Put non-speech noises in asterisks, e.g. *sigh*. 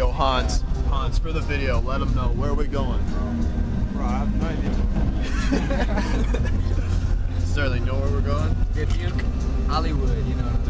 Yo, Hans, Hans, for the video, let them know where we're going. Bro, I have no idea. *laughs* Stirling, know where we're going? Hollywood, you know